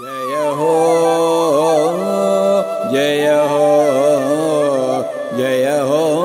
जय हो जय हो जय हो।